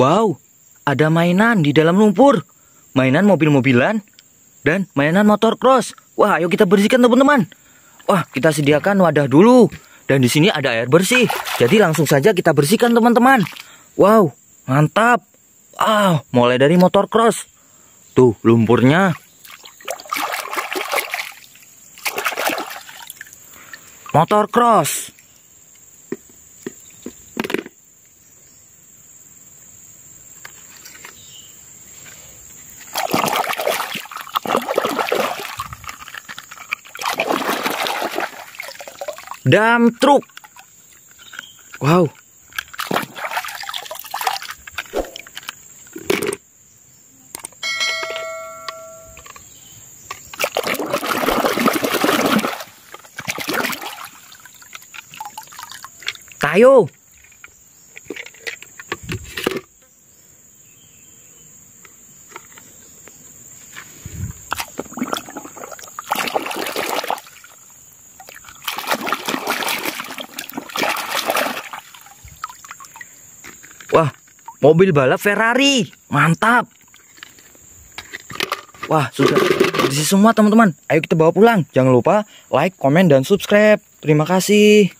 Wow, ada mainan di dalam lumpur. Mainan mobil-mobilan dan mainan motor cross. Wah, ayo kita bersihkan teman-teman. Wah, kita sediakan wadah dulu. Dan di sini ada air bersih. Jadi langsung saja kita bersihkan teman-teman. Wow, mantap. Ah, mulai dari motor cross. Tuh, lumpurnya. Motor cross. Dam truk. Wow. Tayo. Wah, mobil balap Ferrari. Mantap. Wah, sudah bersih semua teman-teman. Ayo kita bawa pulang. Jangan lupa like, komen, dan subscribe. Terima kasih.